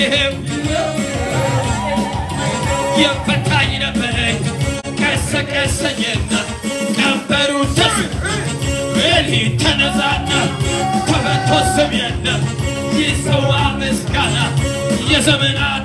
ይሄው የፈታኝ ነበረኝ። ቀሰቀሰኝና ቀንበሩ ተስ ሌሊት ተነሳና ተፈቶ ስም የለም ይሰዋ ምስጋና የዘመናት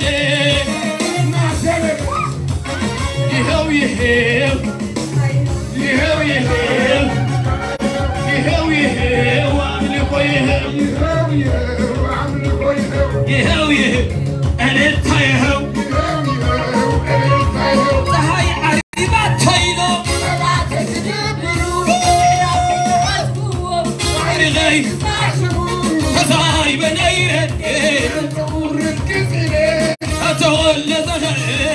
Nene, nasceu e eu e eu, e eu e eu, e eu e eu, amilho coi eu, e eu e eu, amilho coi eu, and it's time. no.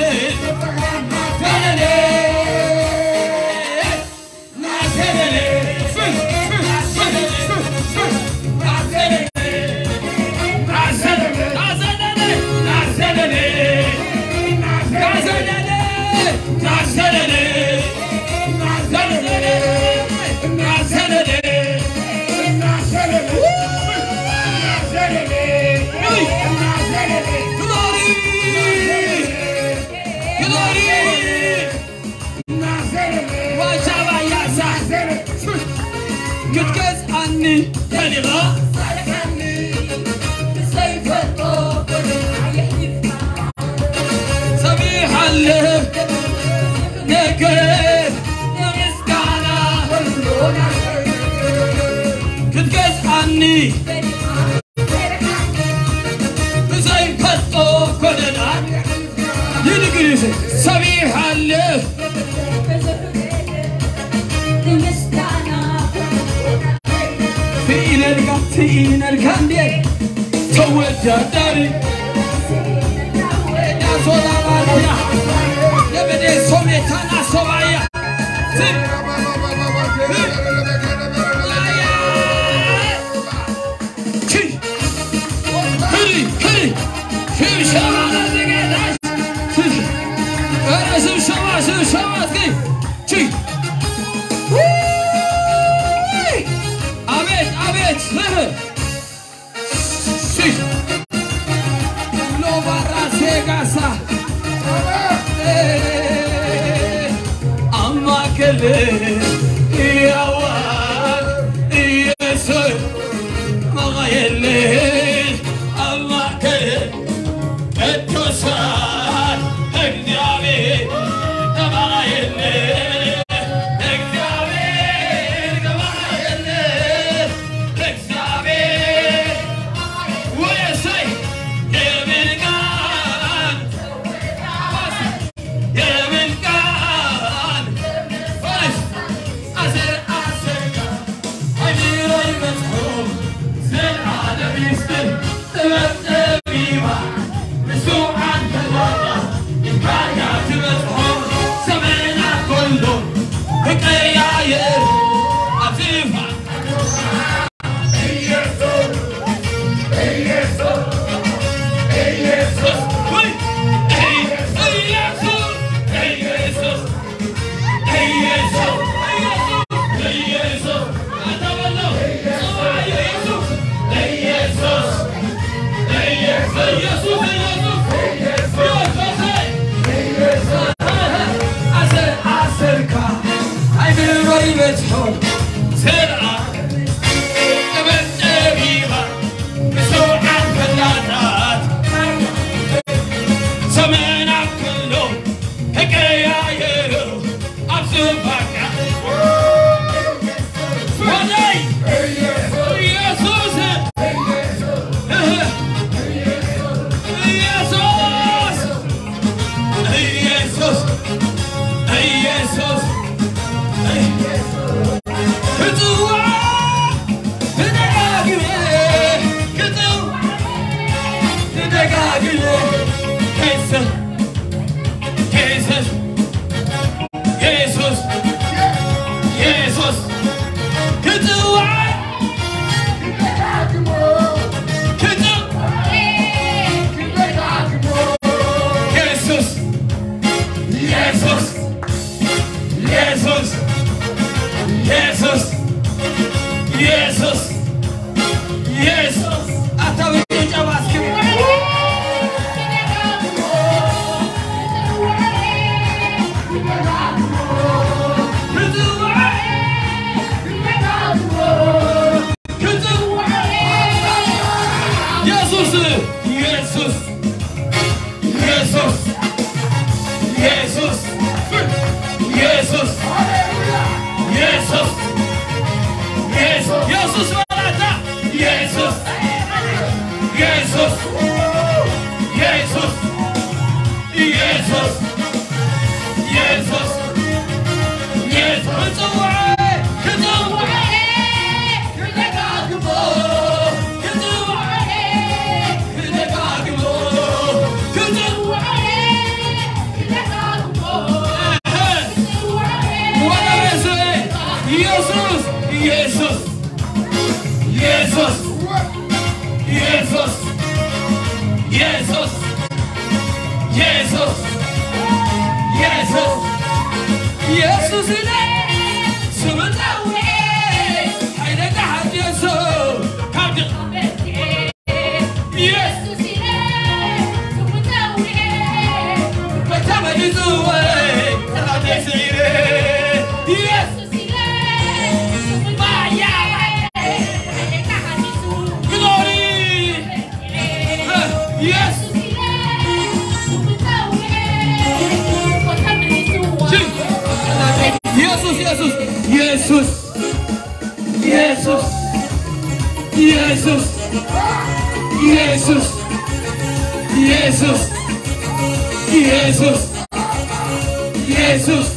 Jesús,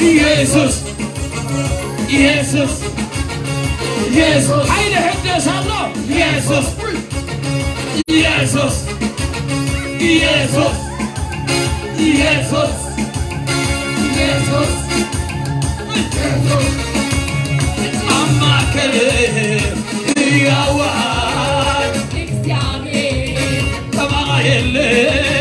Jesús, Jesús, Jesús. Ahí le gente habló. Jesús, Jesús, Jesús, Jesús, Jesús, Jesús. Mamá que le y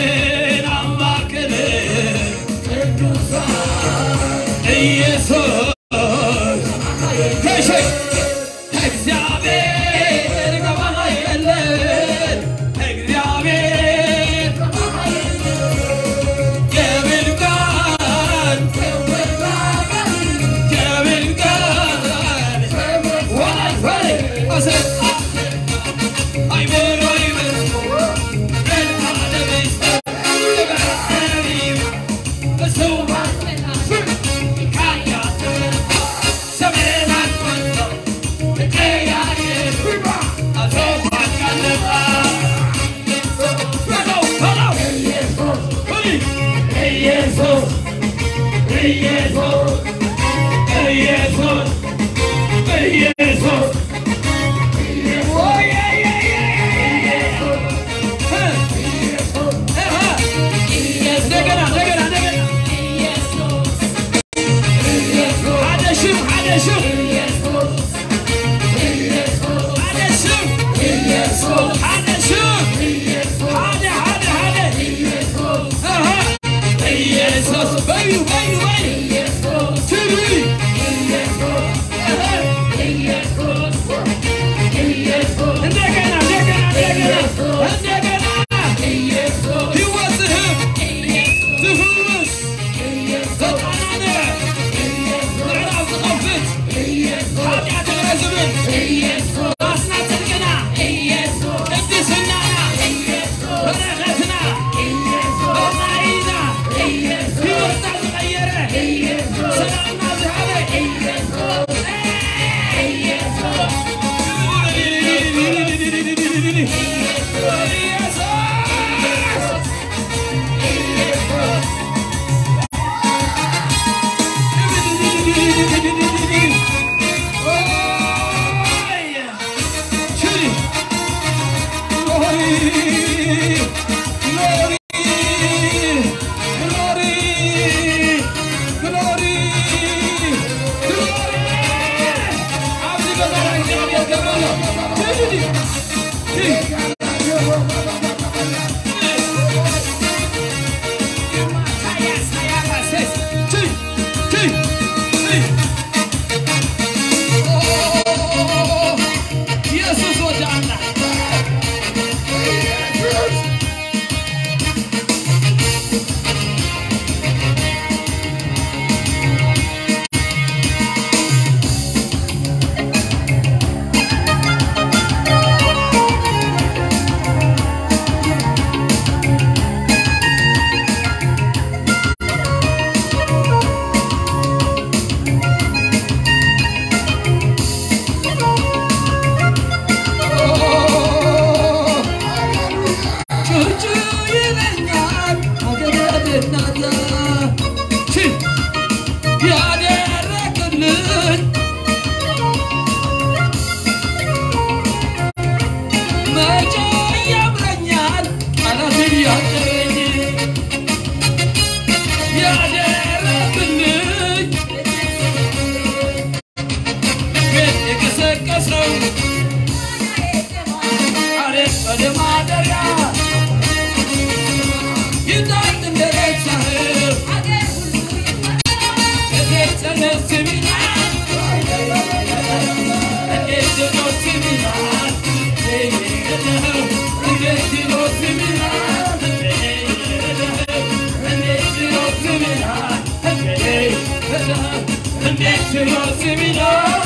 Señor, se me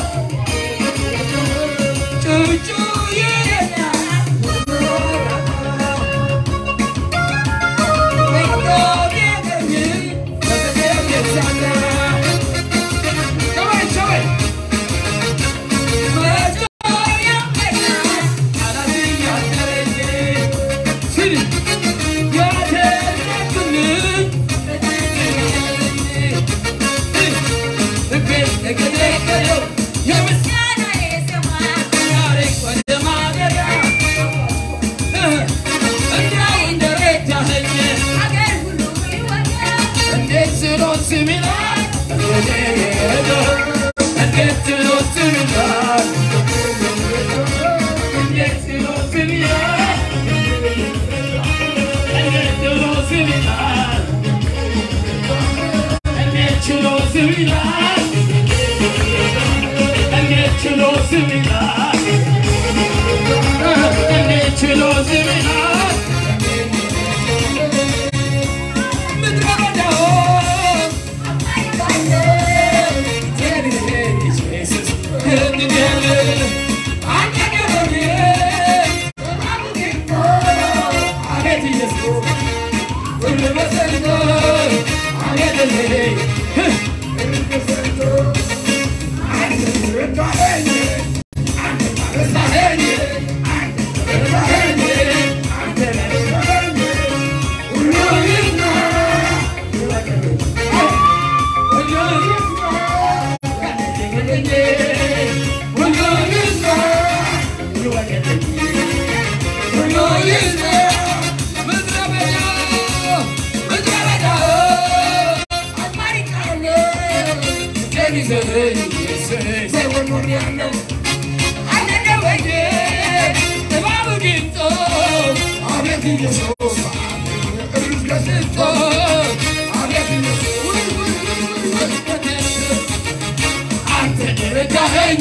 chilo simina, ene uh, chilo simina.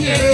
Yeah.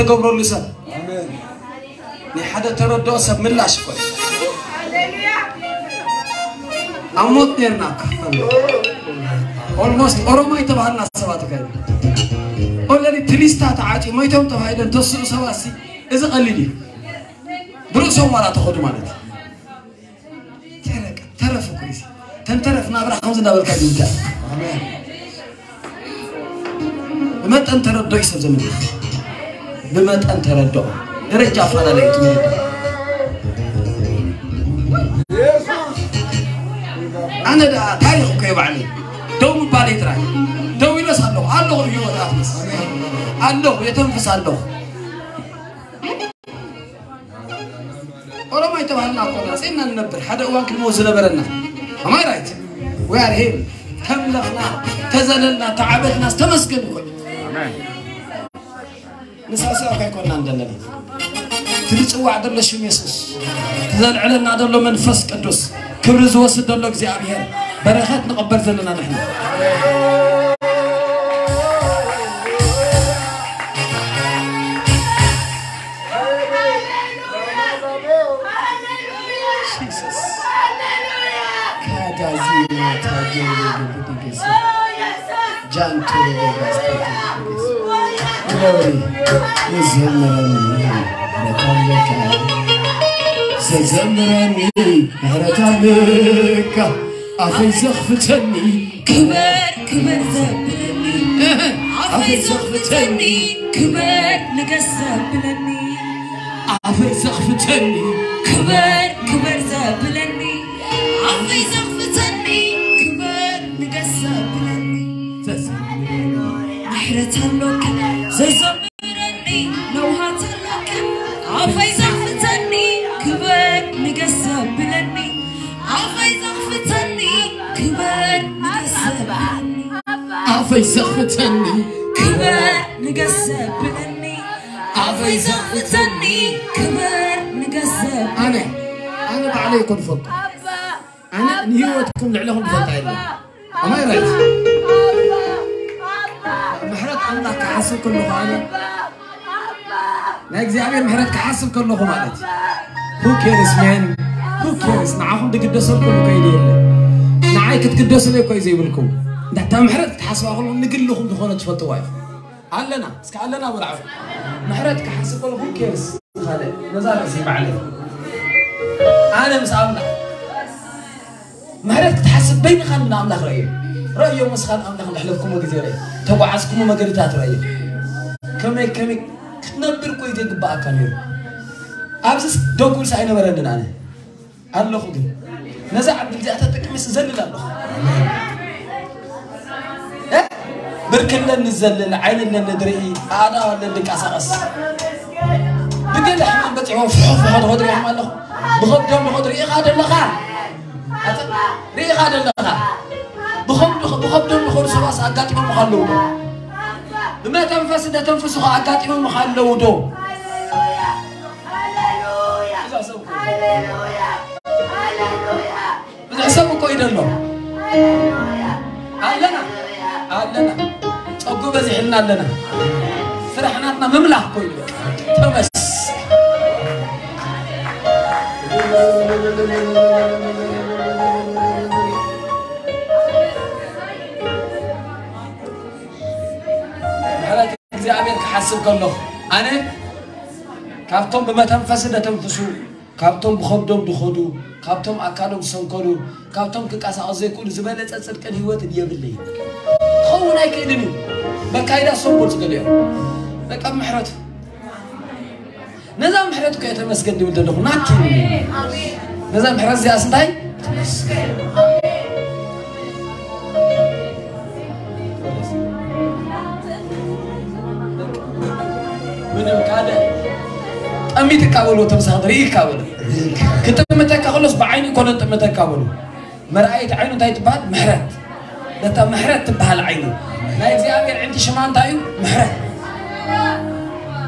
ናይ ሓደ ተገብረሉ ሰብ ናይ ሓደ ተረድኦ ሰብ ምላሽ እኮ እዩ ኣብ ሞት ነርና ኦልሞስት ኦሮሞ የተባሃልና ሰባት ከ ኦልሬዲ ትሊስታ ተዓጪ ሞይቶም ተባሂለን ተስኡ ሰባት ሲ እዚ ቀሊል እዩ ብርእሶም ዋላ ተኸዱ ማለት እዩ ተረቀ ተረፍ እኮ እዚ ተንተረፍ ናብራ ከምዚ እናበልካ ይምታ ብመጠን ተረድኦ እዩ ሰብ بمتن تردو درجة فلا ليت أنا دا تاريخ كيف علي دوم بالي ترى دوم ينسى الله الله هو يوم تاتمس الله يتنفس الله ولا ما يتبهلنا قلنا سينا ننبر حدا وان كل موز نبرنا ما رايت ويا رهيب تملخنا تزللنا تعبتنا تمسكن كل ንሳእስኣካ ይኮንና እንደለና ትልፅዋዕ ደሎ ሽም የሱስ ትዘልዕለና ደሎ መንፈስ ቅዱስ ክብሪ ዝወስድ ደሎ እግዚኣብሔር በረኸት ንቐበል ዘለና ንሕና الدوري يزمرني رتبك سزمرني رتبك عفي زخفتني. كبر كبر زبلني. عفي زخفتني. كبر نقص زبلني. عفي زخفتني. كبر كبر زبلني. عفي زخفتني. كبر نقص زبلني. تزمرني حرة اللون ኣፈይ ዘኽፍተኒ ክበር ንገስ ዘብለኒ ኣፈይ ዘኽፍተኒ ክበር ንገስ ዘብለኒ ኣነ ኣነ ባዕለይ ይኮን ፈልጦ ኣነ ንሂወትኩም ልዕለኹም ትፈልጣ የለን ኣማይ ራይት ምሕረት ኣምላክ ክሓስብ ከለኹ ኣነ ናይ እግዚኣብሔር ምሕረት ክሓስብ ከለኹ ማለት እዩ ሁ ኬርስ መን ሁ ኬርስ ንዓኹም ድግደሰልኩም ከይዲ የለን ንዓይ ክትግደሱለይ ኮይ ዘይብልኩም دحتا محرت تحسوا كله نقول لكم تخونة تفتوا علنا اسك علنا ولا ولعوا محرت كحسوا لكم كيس خالد نزار عزيب عليه أنا مسامنا أملا محرت تحسب بين خلنا أملا رأي رأي يوم مس خل أملا نحلفكم وجزيرة توعسكم وما قدرت رأي كم كم نبر كويت يقبع كنير أبسس دوكول سعينا برندنا أنا الله خدي نزار عبد الجاتة تكمس زلنا الله بركنا نزلل عيننا ندري أنا ولا لك أساس بقول إحنا بتعوم في حفرة هذا غدري عمل له بغد يوم غدري إيه هذا اللي خان ريق هذا اللي خان بخم بخم دون بخور سواس أقاتي من مخلو دو بما تنفس ده تنفس خا أقاتي من مخلو دو بزعسبكوا إيدا الله هلنا هلنا ፀጉ በዚሕልና ኣለና ስራሕናትና ምምላኽ ኮይኑ ተመስ ምሕረት እግዚኣብሔር ክሓስብ ከለኹ ኣነ ካብቶም ብመተንፈሲ ደተንፍሱ ካብቶም ብከብዶም ድኸዱ ካብቶም ኣካሎም ዝሰንከሉ ካብቶም ክቀሳቐሱ ዘይክእሉ ዝበለፀ ፅድቅን ሂወትን የብለይ ክኸውን ኣይክእልን እዩ በካይዳ ሰቦል ዝገለ እዮም በቃ ምሕረቱ ነዛ ምሕረት እኮ የተመስገን ድብል ዘለኹ ናቲ ነዛ ምሕረት እዚኣ ስንታይ ምንም ካደ ጠሚት እካበሉ ተምሳኽ ርኢ እካበሉ ክጥምተካ ከሎስ ብዓይኒ ኮነን ጥምተካ በሉ መርኣየት ዓይኑ እንታይ ትበሃል ምሕረት دتا محرت تبها العين لا يزيابير عندي شمان تايو محرت.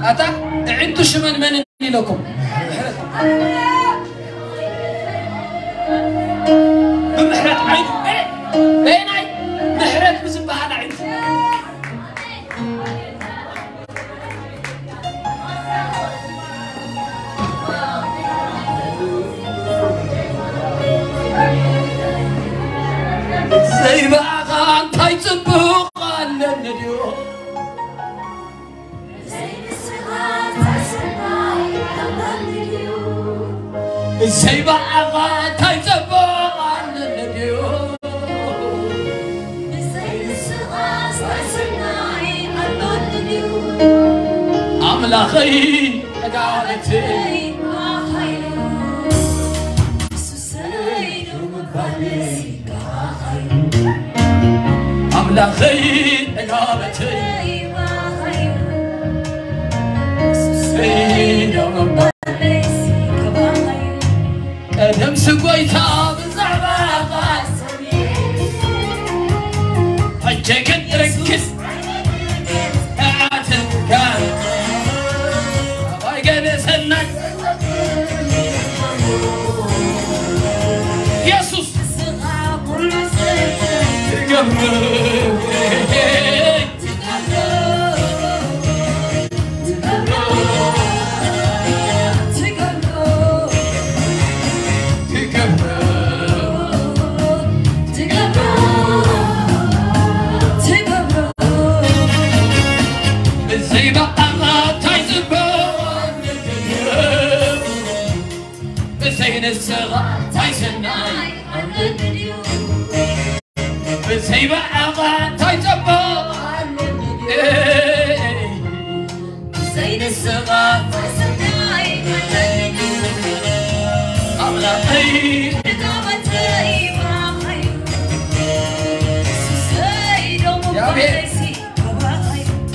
أتا؟ عندو شمان من لكم؟ محرت. بمحرت عين بين عين محرت بزبها العين Save us! صبوق على النجوم زي الصغار تعسل النجوم زي بعضات صبوق على النجوم زي الصغار تعسل النجوم أملاخي قالت لي لحظه ای انابتی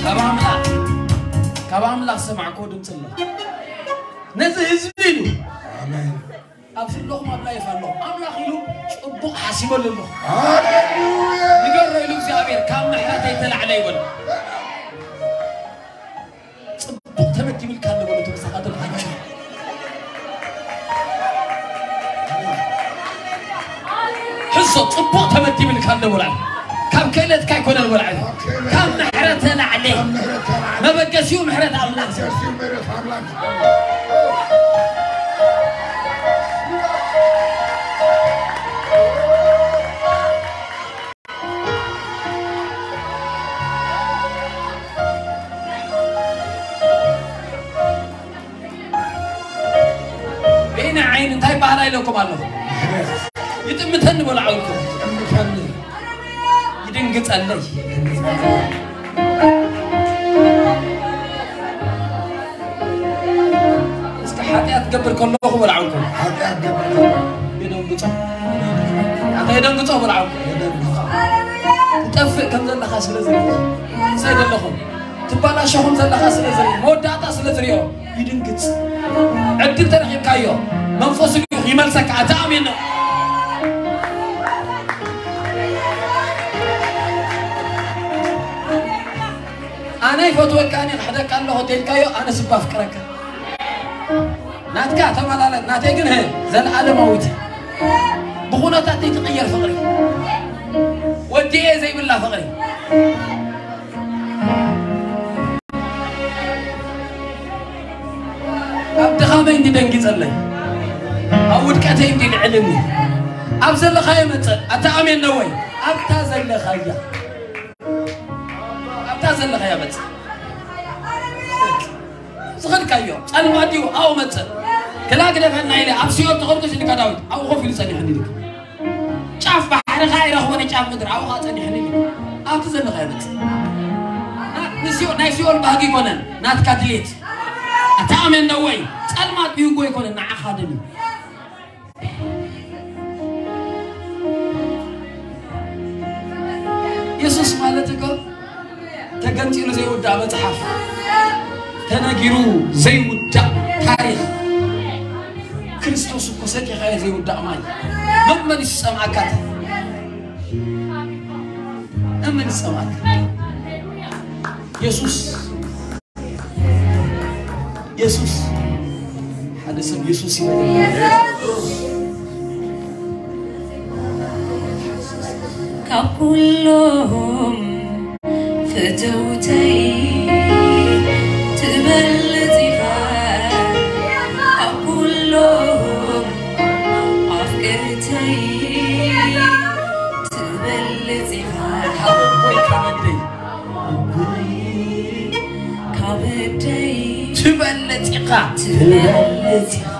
ካብ ኣምላኽ ካብ ኣምላኽ ሰማዕኮ ድምፂ ኣሎ ነዚ ህዝቢ ኢሉ ኣብ ፍለኹም ኣብ ላይፍ ኣለኹ ኣምላኽ ኢሉ ፅቡቕ ሓሲበሉ ኣለኹ ንገሮ ኢሉ እግዚኣብሔር ካብ ምሕረተይ ተላዕለ ይበሎ ፅቡቕ ተመዲብልካ ንበሎ كسو طبو تمتي من كان دوران كم كيلت كاي كون الورعي كم محرتنا عليه. ما بقسيو محرت أملاك. بين عين انتهي بحر لكم الله. كتمتن ولا عولكم يدنقص علي اسك حاتيات قبر كله ولا عولكم حاتيات قبر يدنقص عطا يدنقص ولا عولكم تطفئ كم زلخا سلازري سيدلخم تبالاشهم زلخا سلازري موداتا سلازريو يدنقص عدل ترحيب كايو منفوسك يملسك عتامين ይፈትወካኒ ክሕደካ ኣለኹ ተልካዮ ኣነ ስባ ፍቅረካ ናትካ ተመላለት ናተይ ግን ዘለዓለማዊት ብኩነታት ትቕየር ፍቕሪ ወዲኤ ዘይብላ ፍቕሪ ኣብ ድኻመይ እንዲደንጊፀለይ ኣብ ውድቀተይ እንዲልዕልኒ ኣብ ዘለኻዮ መፅእ ኣተኣሜን ነወይ ኣብታ ዘለኻያ ኣብታ ዘለኻያ መፅእ ዝኽድካዮ ጸልማ ድዩ ኣብኡ መፅእ ክላግደፈና ኢለ ኣብ ሲኦል ተኸርጎስ ኢልካ ዳዊት ኣብኡ ኮፍ ኢሉ ፀኒሐኒ ኢልካ ጫፍ ባሕርኻ ይረኽበኒ ጫፍ ምድሪ ኣብኡኻ ፀኒሐኒ ኢልካ ኣብቲ ዘለኻዮ መፅእ ንሲኦል ናይ ሲኦል ባህጊ ይኮነን ናትካ ድሌት ኣተኣሜን ነወይ ጸልማት ቢንጎ ይኮነን ንዓኻ ድን ኢየሱስ ማለት እኮ ተገንፂሉ ዘይውዳእ መፅሓፍ ተነጊሩ ዘይውዳእ ታሪክ ክርስቶስ እኮ ሰቂኻዮ ዘይውዳእ ማይ መመን እዩ ዝፀምዓካ እምን ዝፀምዓካ ኢየሱስ ኢየሱስ ሓደ ሰብ ኢየሱስ ይበል ካብ ኩሎም تبلت إيقاع تبلت إيقاع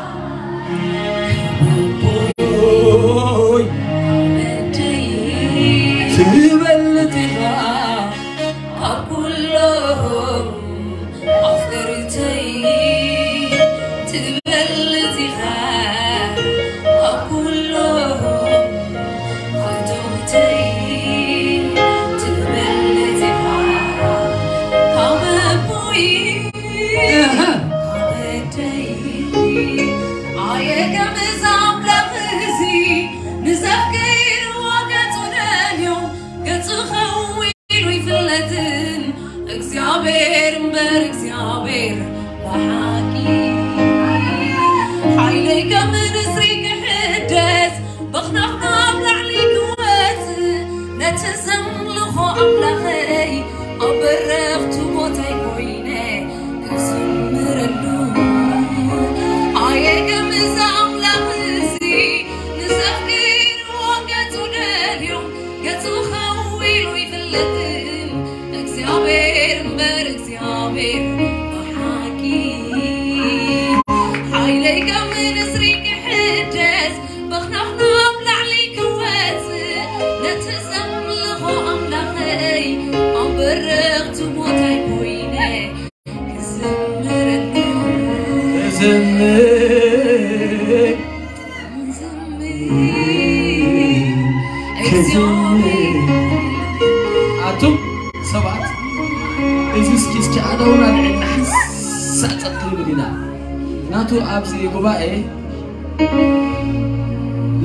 ኣብዚ ጉባኤ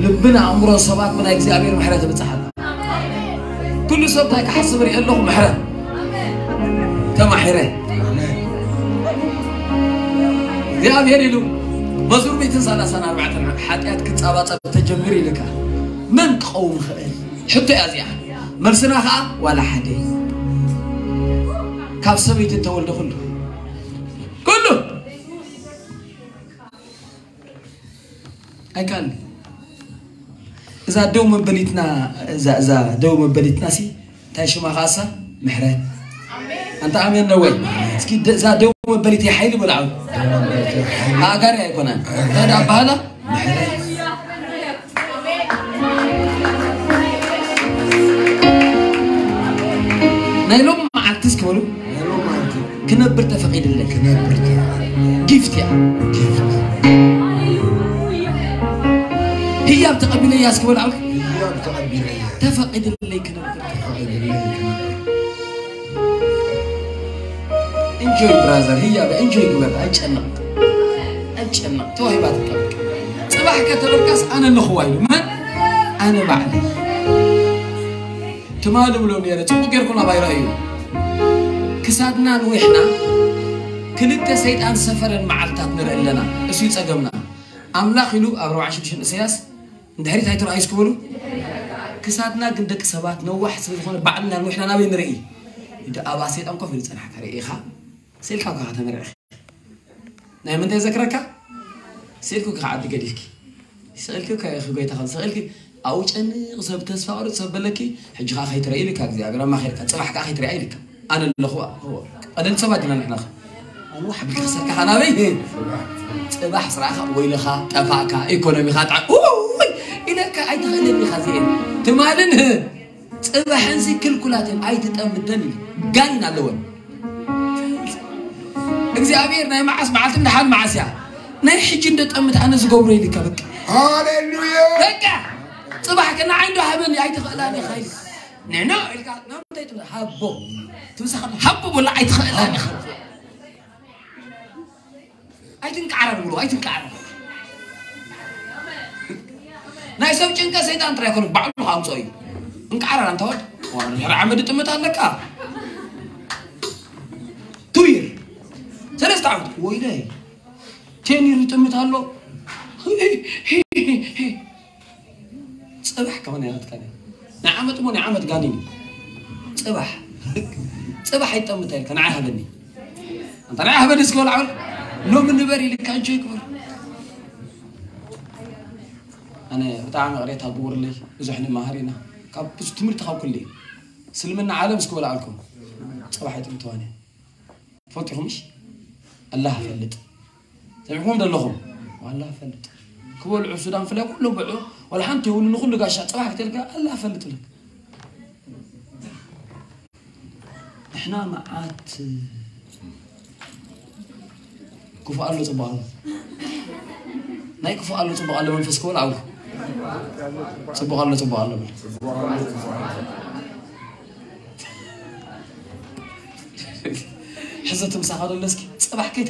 ልብን ኣእምሮ ሰባት ብናይ እግዚኣብሔር ምሕረት ይብፅሓል ኩሉ ሰብ እንታይ ክሓስብ ርኢ ኣለኹ ምሕረት ተማሒረ እግዚኣብሔር ኢሉ መዝሙር 134 ሓጢኣት ክፃባፀብ ተጀሚሩ ኢልካ መን ክኸውን ክእል ሕቶ እያ እዚኣ መልስና ከዓ ዋላ ሓደ ካብ ሰበይቲ ተወልደ ኩሉ ኩሉ ኣይከኣልኒ እዛ ደው መበሊትና እዛ እዛ ደው መበሊትና ሲ እንታይ ሽማ ካሳ ምሕረት أنت آمين نوي سكي زادو بليتي حيل بلعب هاجر يا كنا هذا بهلا نايلوم مع عتس كملو كنبر تفقيد لك جيفت يا هي بتقبل يا سكي بلعب تفقد اللي كنبر انجوي براذر هي بانجوي قبل. أجنق. أجنق. توهي بعد الطبق. صباح كتبركاس أنا النخواي من أنا بعدي تمالو بلو نيرة تبقى كنا بايرا ايو كسادنا نوحنا كلتا سيطان سفرن معلتات نرى لنا اسو يتصقمنا املاخ يلو أبرو عشر شن إسياس. اندهريت هاي ترى كبلو كسادنا قندك سبات نوح سبيل بعدنا نوحنا نبي نرئي إذا أبا سيد أنكو في لسان حكري إيخا سيلكا وكا تمر أخي نايم أنت ذكرك سيلكو كعد قديك سيلكو كا أخي بيت خلص سيلكو أوج أن غصب تسفى أو تصب لك حجها خي ترى لك أجزاء أقرأ ما خيرك تصبح كأخي ترى لك أنا اللي هو أنا نسبة دنا نحن أنا واحد بالخسر ኢለካ ኣይትኽእልን ኢኻ ዝእን ትማልን ፅባሕንሲ ክልኩላት እዮም ኣይትጠምደን እዩ ጋይን ኣለወን እግዚኣብሔር ናይ መዓስ መዓልቲ ንሓን መዓስ እያ ናይ ሕጂ እንደጠምት ኣነ ዝገብሮ ኢልካ በቃ ሃሌሉያ በቃ ፅባሕ ከና ዓይንዶ ሃበኒ ኣይትኽእላን ኢኻ ኢሉ ንዕና ኢልካ ናምንታይ ትብል ሃቦ ትምሳኻ ሃቦ ብላ ኣይትኽእላን ኢኻ ኣይትንቃዕረን ብሎ ኣይትንቃዕረን ናይ ሰብ ጭንቀ ሰይጣን ጥራይ ኮኑ ባዕሉ ካምፆ እዩ እንቃዓረር አንተ ወድ ድሕሪ ዓመድ ጥምት ኣለካ ቱይር ሰለስተ ዓመት ወይለይ ቴኒር ይጥምት ኣሎ ፅባሕ ከሆነ ያለት ካለ ናይ ዓመት ሞ ናይ ዓመት ጋኒ ፅባሕ ፅባሕ ይጠምት ኢልካ ንዓይ ሃበኒ እንተ ናይ ሃበኒ እስክበል ዓበል ሎሚ ንበሪ ኢልካ እንጆ ይግበር ኣነ ብጣዕሚ ቅሬታ ብውርለይ ብዙሕ ንማሃር ኢና ካብ ብዙ ትምህርቲ ካብ ኩሉ እዩ ስልምና ዓለም እስክበል ዓልኩም ፅባሕ ይጥምትዋኒ ፈጢኹምሽ ኣላህ ፈልጥ ሰሚዕኩም ዘለኹም ኣላህ ፈልጥ ክበልዑ ሱዳን ፍላይ ኩሎም በልዑ ወላ ሓንቲ የብሉ ንኩሉ ጋሻ ፅባሕ ክትልካ ኣላህ ፈልጥ ብለክ ንሕና መዓት ክፉእ ኣሎ ፅቡቅ ኣሎ ናይ ክፉእ ኣሎ ፅቡቅ ኣሎ መንፈስ صبوها لنا صبوها لنا حزت مساحة ولا اسكي صباح كيت